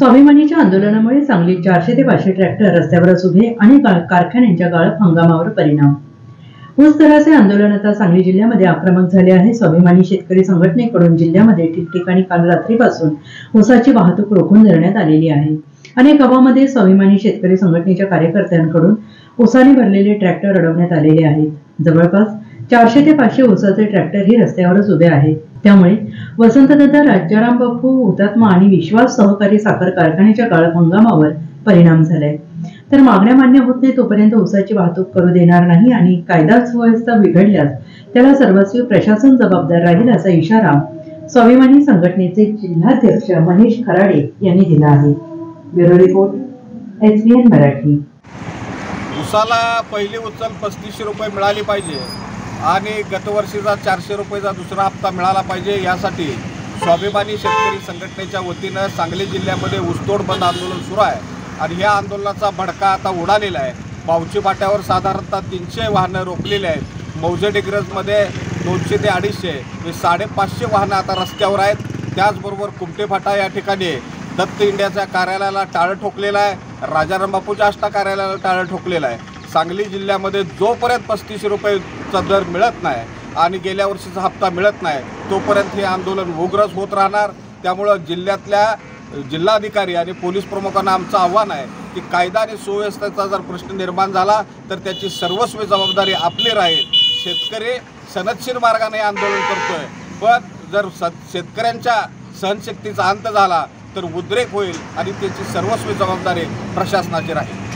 स्वाभिमानीच्या आंदोलनामुळे सांगलीत चारशे ते पाचशे ट्रॅक्टर रस्त्यावरच उभे आणि कारखान्यांच्या गाळप हंगामावर परिणाम. ऊस दराचे आंदोलन आता सांगली जिल्ह्यामध्ये आक्रमक झाले आहे. स्वाभिमानी शेतकरी संघटनेकडून जिल्ह्यामध्ये ठिकठिकाणी काल रात्रीपासून ऊसाची वाहतूक रोखून धरण्यात आलेली आहे. अनेक गावामध्ये स्वाभिमानी शेतकरी संघटनेच्या कार्यकर्त्यांकडून ऊसाने भरलेले ट्रॅक्टर अडवण्यात आलेले आहेत. जवळपास चारशे ते पाचशे ऊसाचे ट्रॅक्टर ही रस्त्यावरच उभे आहेत. त्यामुळे वसंतदादा राजाराम बापू हुतात्मा आणि विश्वास सहकारी साखर कारखान्याच्या गाळप हंगामावर परिणाम झालाय. तर मागण्या मान्य होत नाही तोपर्यंत ऊसाची वाहतूक करू देणार नाही आणि कायदा सुव्यवस्था बिघडल्यास त्याला सर्वस्वी प्रशासन जबाबदार राहील असा इशारा स्वाभिमानी संघटनेचे जिल्हाध्यक्ष महेश खराडे यांनी दिला आहे. Bureau report S B N Marathi. उसाला पहिली उचल पस्तीसशे रुपये मिळाली पाहिजे. आणि गतवर्षीचा चारशे रुपयेचा दुसरा हप्ता मिळाला पाहिजे यासाठी स्वाभिमानी शेतकरी संघटनेच्या वतीनं सांगली जिल्ह्यामध्ये ऊसतोड बंद आंदोलन सुरू आहे आणि ह्या आंदोलनाचा भडका आता उडालेला आहे. पावची पाट्यावर साधारणतः तीनशे वाहनं रोखलेली आहेत. मौजे डिग्रजमध्ये दोनशे ते अडीचशे हे साडेपाचशे वाहनं आता रस्त्यावर आहेत. त्याचबरोबर कुमटे फाटा या ठिकाणी दत्त इंडियाच्या कार्यालयाला टाळं ठोकलेलं आहे. राजाराम बापूच्या आष्टा कार्यालयाला टाळं ठोकलेलं आहे. सांगली जिल्ह्यामध्ये जोपर्यंत पस्तीसशे रुपयेचा दर मिळत नाही आणि गेल्या वर्षीचा हप्ता मिळत नाही तोपर्यंत हे आंदोलन उग्रच होत राहणार. त्यामुळं जिल्ह्यातल्या जिल्हाधिकारी आणि पोलीस प्रमुखांना आमचं आव्हान आहे की कायदा आणि सुव्यवस्थेचा जर प्रश्न निर्माण झाला तर त्याची सर्वस्वी जबाबदारी आपली राहील. शेतकरी सनदशीर मार्गाने आंदोलन करतोय. पण जर स शेतकऱ्यांच्या सहनशक्तीचा अंत झाला तर उद्रेक होईल आणि त्याची सर्वस्वी जबाबदारी प्रशासनाची राहील.